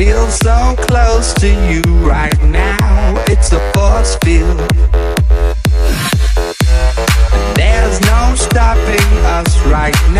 feel so close to you right now. It's a force field. There's no stopping us right now.